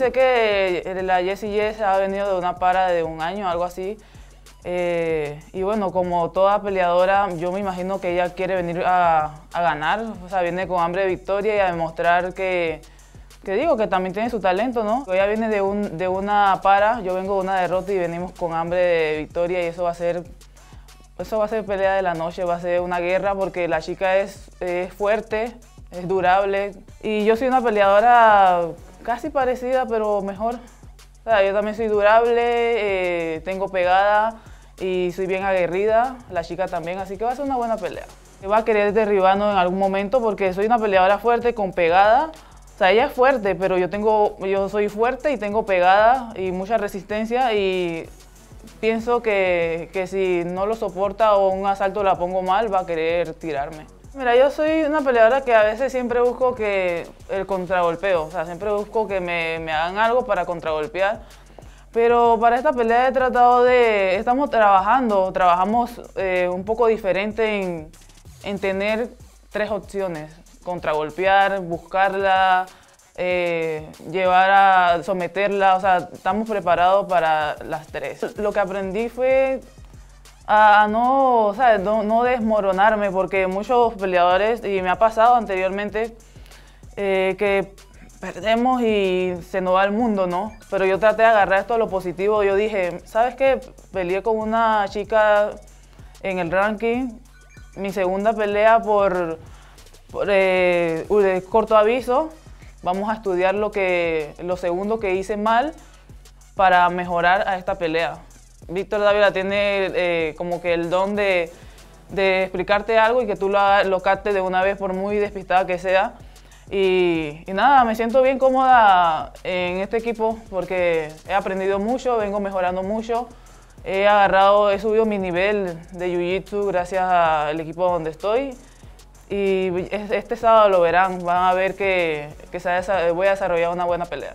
Sé que la Jessie Jess ha venido de una para de un año, algo así. Eh, y bueno, como toda peleadora, yo me imagino que ella quiere venir a, ganar, o sea, viene con hambre de victoria y a demostrar que, que digo, que también tiene su talento, ¿no? Ella viene de, un, de una para, yo vengo de una derrota y venimos con hambre de victoria y eso va a ser, eso va a ser pelea de la noche, va a ser una guerra porque la chica es, es fuerte, es durable y yo soy una peleadora casi parecida pero mejor. O sea, yo también soy durable, eh, tengo pegada, y soy bien aguerrida, la chica también, así que va a ser una buena pelea. Va a querer derribarnos en algún momento porque soy una peleadora fuerte con pegada. O sea, ella es fuerte, pero yo, tengo, yo soy fuerte y tengo pegada y mucha resistencia y pienso que, que si no lo soporta o un asalto la pongo mal, va a querer tirarme. Mira, yo soy una peleadora que a veces siempre busco que el contragolpeo, o sea, siempre busco que me, me hagan algo para contragolpear. Pero para esta pelea he tratado de, estamos trabajando, trabajamos eh, un poco diferente en, en, tener tres opciones, contragolpear, buscarla, eh, llevar a someterla, o sea, estamos preparados para las tres. Lo que aprendí fue a, no, sea, no, desmoronarme, porque muchos peleadores, y me ha pasado anteriormente, eh, que perdemos y se nos va el mundo, ¿no? Pero yo traté de agarrar esto a lo positivo. Yo dije, ¿sabes qué? Peleé con una chica en el ranking, mi segunda pelea por, eh, corto aviso. Vamos a estudiar lo, que, lo segundo que hice mal para mejorar a esta pelea. Víctor Dávila tiene eh, como que el don de, explicarte algo y que tú lo, lo de una vez por muy despistada que sea. Y, nada, me siento bien cómoda en este equipo porque he aprendido mucho, vengo mejorando mucho. He agarrado, he subido mi nivel de Jiu-Jitsu gracias al equipo donde estoy. Y este sábado lo verán, van a ver que voy a desarrollar una buena pelea.